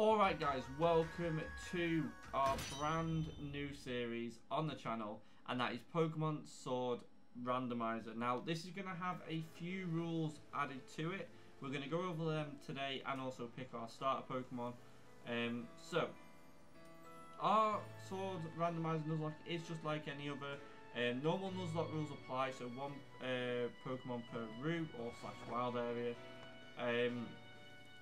Alright guys, welcome to our brand new series on the channel and that is Pokemon Sword Randomizer. Now this is going to have a few rules added to it. We're going to go over them today and also pick our starter Pokemon. Um, so, our Sword Randomizer Nuzlocke is just like any other. Um, normal Nuzlocke rules apply, so one uh, Pokemon per route or slash wild area. Um,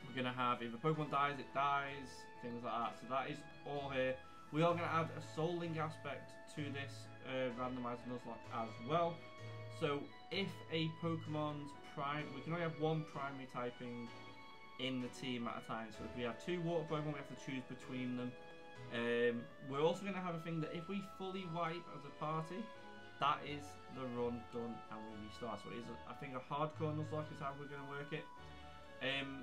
we're going to have if a Pokemon dies, it dies, things like that. So that is all here. We are going to add a Soul Link aspect to this uh, randomizer Nuzlocke as well. So if a Pokemon's prime, we can only have one primary typing in the team at a time. So if we have two water Pokemon, we have to choose between them. Um, we're also going to have a thing that if we fully wipe as a party, that is the run done and we restart. So it is, I think, a hardcore Nuzlocke is how we're going to work it. Um,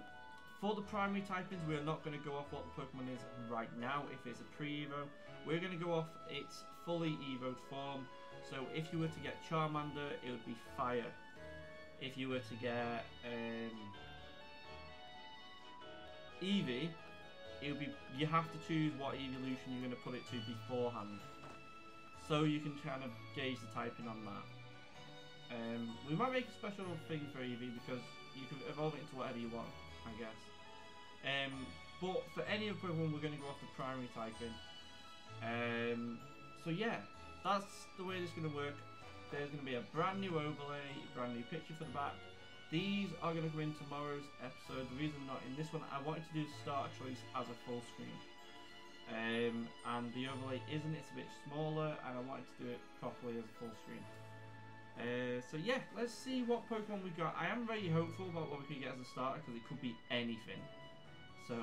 for the primary typings, we're not going to go off what the Pokemon is right now, if it's a pre-Evo. We're going to go off its fully Evoed form. So if you were to get Charmander, it would be Fire. If you were to get um, Eevee, it would be you have to choose what evolution you're going to put it to beforehand. So you can kind of gauge the typing on that. Um, we might make a special thing for Eevee because you can evolve it into whatever you want. I guess. Um, but for any of Pokemon, we're going to go off the primary typing. Um, so yeah, that's the way it's going to work. There's going to be a brand new overlay, brand new picture for the back. These are going to go in tomorrow's episode. The reason I'm not in this one, I wanted to do the starter choice as a full screen. Um, and the overlay isn't, it's a bit smaller, and I wanted to do it properly as a full screen. Uh, so yeah, let's see what Pokemon we got. I am very hopeful about what we can get as a starter because it could be anything. So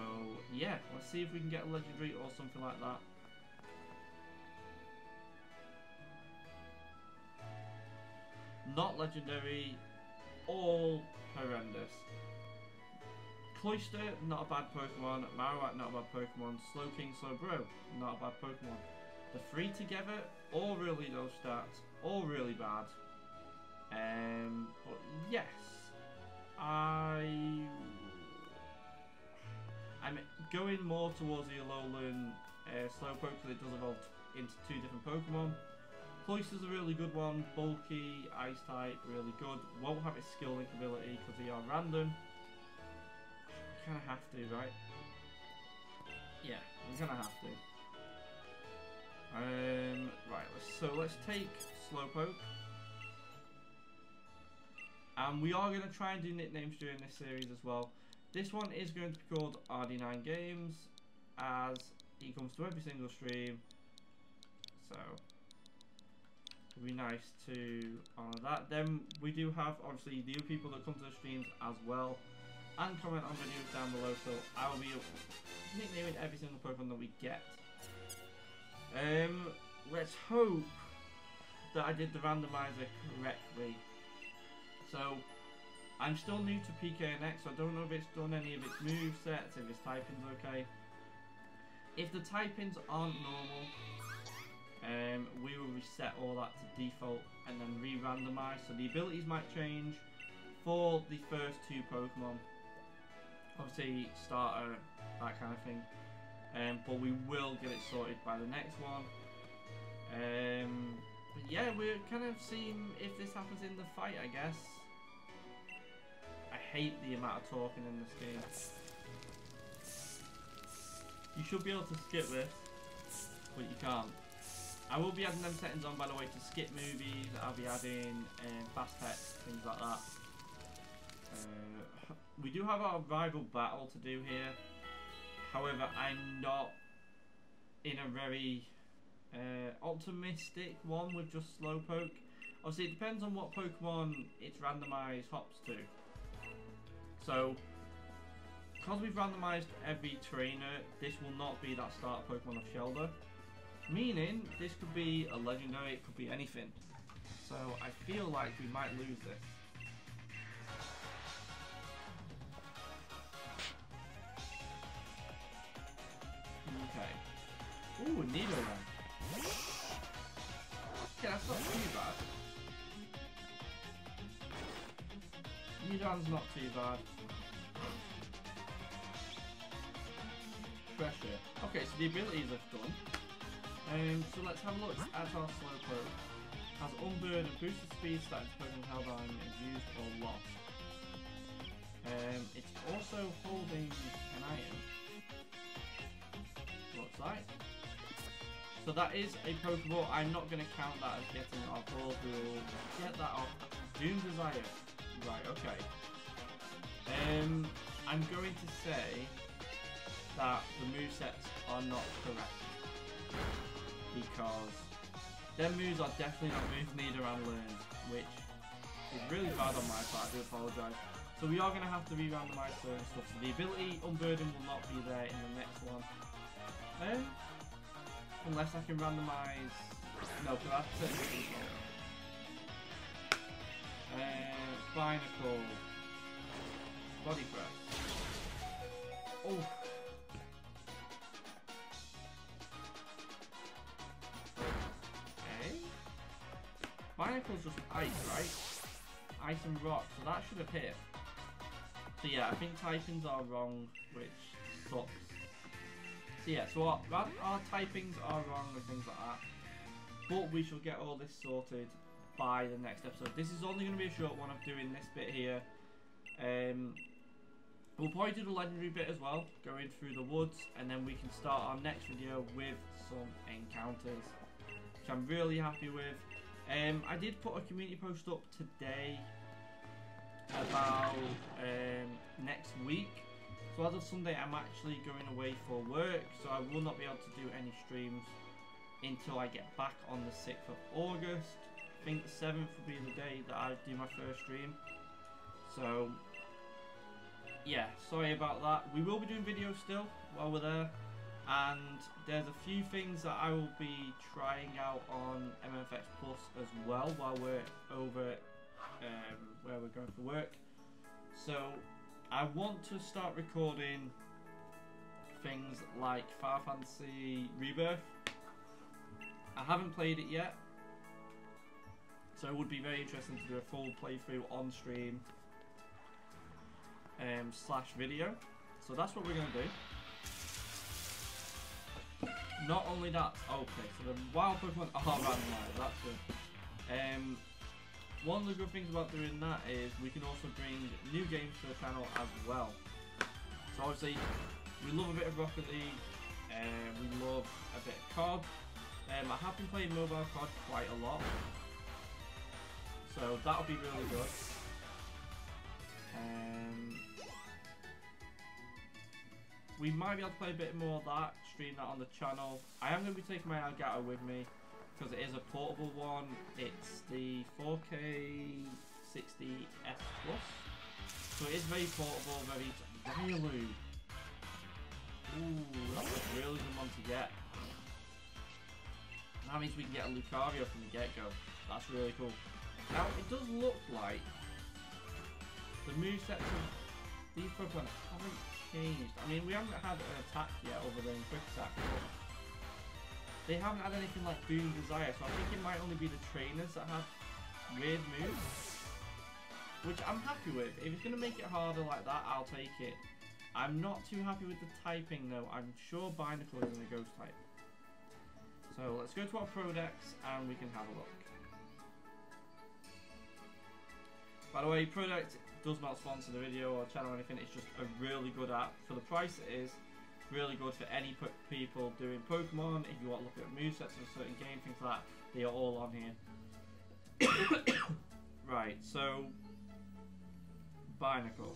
yeah, let's see if we can get a legendary or something like that. Not legendary, all horrendous. Cloyster, not a bad Pokemon. Marowak, not a bad Pokemon. Slowking, Slowbro, not a bad Pokemon. The three together, all really low stats, all really bad. Um, but going more towards the Alolan uh, Slowpoke because it does evolve into two different Pokemon. Cloyster's a really good one, bulky, ice type, really good. Won't have its skill link ability because they are random. Kind of have to, right? Yeah, we're gonna have to. Um, right, so let's take Slowpoke. And we are going to try and do nicknames during this series as well. This one is going to be called RD9 Games, as he comes to every single stream. So, it'd be nice to honour that. Then we do have, obviously, the people that come to the streams as well. And comment on videos down below, so I will be nicknaming every single Pokemon that we get. Um, let's hope that I did the randomizer correctly. So, I'm still new to PKNX, so I don't know if it's done any of its move sets, if its typing's okay. If the typings aren't normal, um, we will reset all that to default and then re-randomize. So the abilities might change for the first two Pokemon. Obviously, starter, that kind of thing. Um, but we will get it sorted by the next one. Um, but yeah, we're kind of seeing if this happens in the fight, I guess hate the amount of talking in this game. You should be able to skip this, but you can't. I will be adding them settings on, by the way, to skip movies. I'll be adding um, fast text, things like that. Uh, we do have our rival battle to do here. However, I'm not in a very uh, optimistic one with just Slowpoke. Obviously, it depends on what Pokemon it's randomized hops to. So, because we've randomized every trainer, this will not be that starter Pokemon of Shellder. Meaning, this could be a legendary, it could be anything. So, I feel like we might lose this. Okay. Ooh, Nidoran. That's not too Nidoran's not too bad. pressure. Okay, so the abilities are done. Um, so let's have a look at our Slowpoke. Has Unburden, boosted speed, starting to Pokemon Hellbound is used or lost. Um, it's also holding an item. Looks like. So that is a Pokeball. I'm not going to count that as getting off. We'll get that off. Doom Desire. Right, okay. Um, I'm going to say that the movesets are not correct. Because their moves are definitely not moves neither and learned, which is really bad on my part. I do apologise. So we are going to have to re-randomise certain stuff. So the ability Unburden will not be there in the next one. Um, unless I can randomise... No, because that's certain Uh, Binacle. Body press. Oh. Okay. Binacle's just ice, right? Ice and rock, so that should have hit. So yeah, I think typings are wrong, which sucks. So yeah, so our, our typings are wrong and things like that. But we shall get all this sorted by the next episode. This is only going to be a short one of doing this bit here. Um, we'll probably do the legendary bit as well, going through the woods, and then we can start our next video with some encounters, which I'm really happy with. Um, I did put a community post up today about um, next week. So as of Sunday, I'm actually going away for work, so I will not be able to do any streams until I get back on the 6th of August. I think the 7th will be the day that I do my first stream. So, yeah, sorry about that. We will be doing videos still while we're there. And there's a few things that I will be trying out on MFX Plus as well while we're over um, where we're going for work. So I want to start recording things like Final Fantasy Rebirth. I haven't played it yet, so it would be very interesting to do a full playthrough on stream um, slash video. So that's what we're going to do. Not only that, okay, so the wild Pokemon are randomized, that's good. Um, one of the good things about doing that is we can also bring new games to the channel as well. So obviously, we love a bit of Rocket League, and we love a bit of COD. Um, I have been playing mobile COD quite a lot, so that'll be really good. Um, we might be able to play a bit more of that, stream that on the channel. I am going to be taking my Elgato with me because it is a portable one. It's the 4K 60S Plus. So it is very portable, very Riolu. Ooh, that's a really good one to get. That means we can get a Lucario from the get-go. That's really cool. Now, it does look like the movesets of these Pokemon haven't changed. I mean, we haven't had an attack yet other than Quick Attack, they haven't had anything like Doom Desire, so I think it might only be the trainers that have weird moves. Which I'm happy with. If it's going to make it harder like that, I'll take it. I'm not too happy with the typing though. I'm sure Binacle is in the Ghost type. So let's go to our Pro Prodex and we can have a look. By the way, Product does not sponsor the video or channel or anything. It's just a really good app. For the price it is, really good for any people doing Pokemon. If you want to look at movesets of a certain game, things like that, they are all on here. right, so Binacle.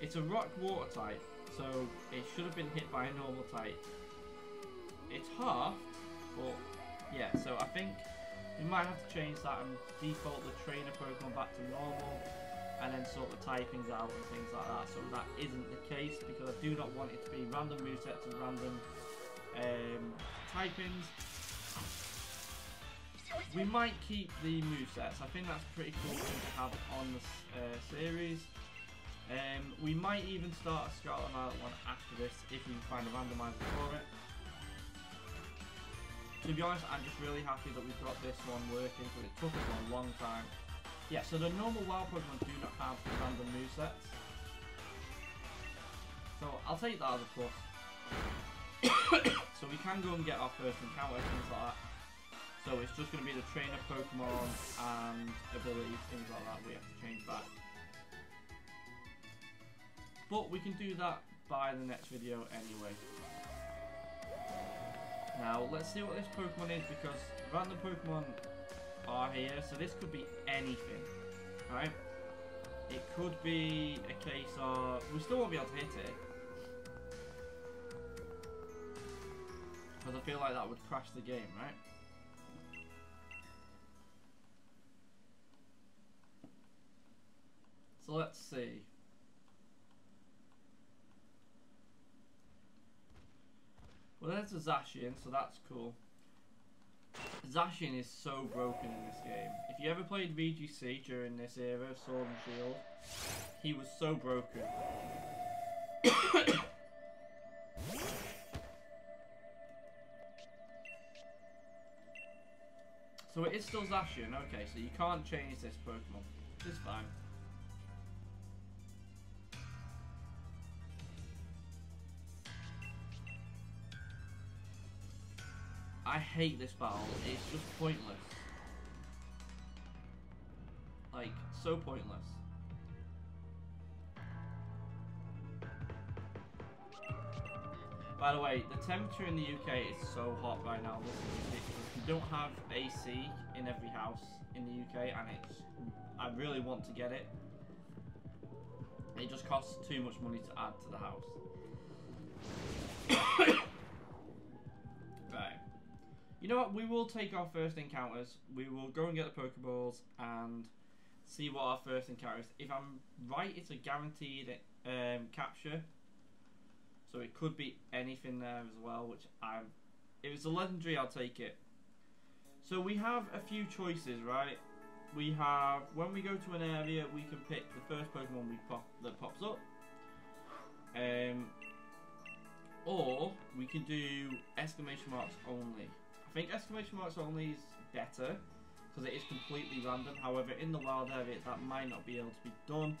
It's a rock water type, so it should have been hit by a normal type. It's half, but yeah, so I think we might have to change that and default the trainer Pokemon back to normal and then sort the typings out and things like that. So that isn't the case because I do not want it to be random movesets and random um, typings. We might keep the movesets. I think that's pretty cool thing to have on the uh, series. Um, we might even start a Scarlet Violet one after this if we find a randomizer for it. To be honest, I'm just really happy that we've got this one working because it took us a long time yeah, so the normal wild Pokemon do not have random movesets. So I'll take that as a plus. so we can go and get our first encounter, things like that. So it's just going to be the trainer Pokemon and abilities, things like that we have to change back. But we can do that by the next video anyway. Now, let's see what this Pokemon is because random Pokemon are here, so this could be anything, right? It could be a case of... We still won't be able to hit it. Because I feel like that would crash the game, right? So let's see. Well, there's a Zacian, so that's cool. Zacian is so broken in this game. If you ever played VGC during this era Sword and Shield, he was so broken. so it is still Zacian, okay, so you can't change this Pokemon. It's fine. I hate this battle. It's just pointless. Like, so pointless. By the way, the temperature in the UK is so hot right now. This is ridiculous. We don't have AC in every house in the UK, and it's. I really want to get it. It just costs too much money to add to the house. You know what? We will take our first encounters. We will go and get the Pokeballs and see what our first encounter is. If I'm right, it's a guaranteed um, capture. So it could be anything there as well, which I'm... If it's a legendary, I'll take it. So we have a few choices, right? We have, when we go to an area, we can pick the first Pokemon we pop that pops up. Um, or we can do exclamation marks only. I think exclamation marks only is better because it is completely random. However, in the wild area, that might not be able to be done.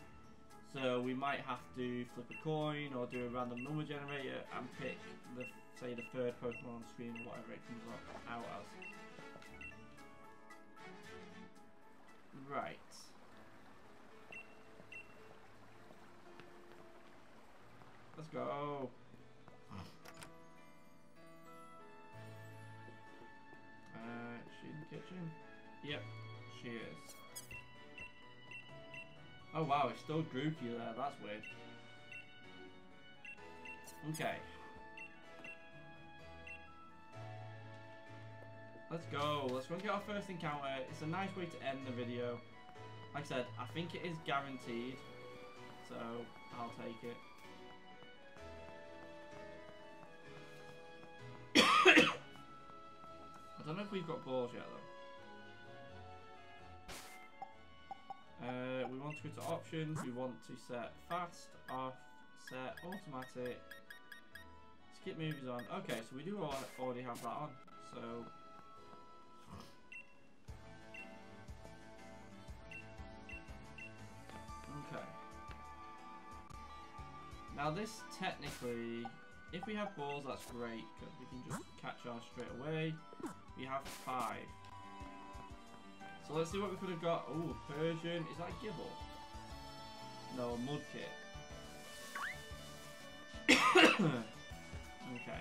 So we might have to flip a coin or do a random number generator and pick the say the third Pokemon on screen or whatever it comes out as. Right. Let's go. Kitchen? Yep, she is. Oh wow, it's still droopy there, that's weird. Okay. Let's go, let's go and get our first encounter. It's a nice way to end the video. Like I said, I think it is guaranteed, so I'll take it. Don't know if we've got balls yet though. Uh, we want to go to options, we want to set fast, off, set automatic, skip movies on. Okay, so we do already have that on, so... Okay. Now this technically if we have balls, that's great, because we can just catch ours straight away. We have five. So let's see what we could have got. Oh, Persian. Is that Gible? No, Mudkip. okay.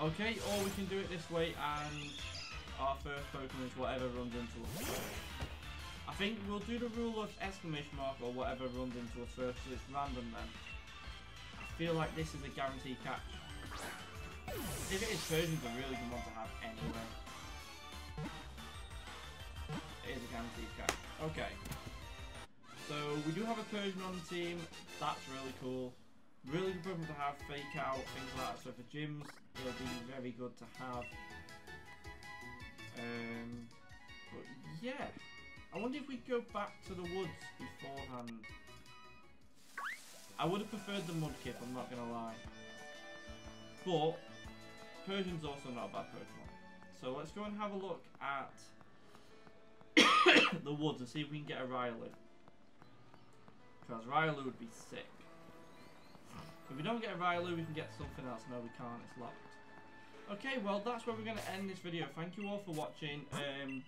Okay, or we can do it this way and our first Pokemon is whatever runs into us. I think we'll do the rule of exclamation mark or whatever runs into us first, it's random then. Feel like this is a guaranteed catch. If it is Persians, a really good one to have anyway. It is a guaranteed catch. Okay. So we do have a Persian on the team. That's really cool. Really good problem to have, fake out, things like that. So for gyms, it'll be very good to have. Um, but yeah. I wonder if we'd go back to the woods beforehand. I would have preferred the Mudkip, I'm not going to lie. But, Persian's also not a bad Pokemon. So let's go and have a look at the woods and see if we can get a Riolu. because Riolu would be sick. If we don't get a Riolu, we can get something else. No, we can't. It's locked. Okay, well, that's where we're going to end this video. Thank you all for watching. Um,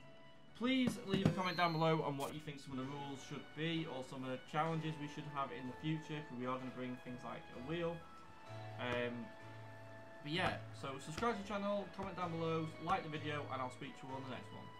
please leave a comment down below on what you think some of the rules should be or some of the challenges we should have in the future because we are going to bring things like a wheel. Um, but yeah, so subscribe to the channel, comment down below, like the video, and I'll speak to you in the next one.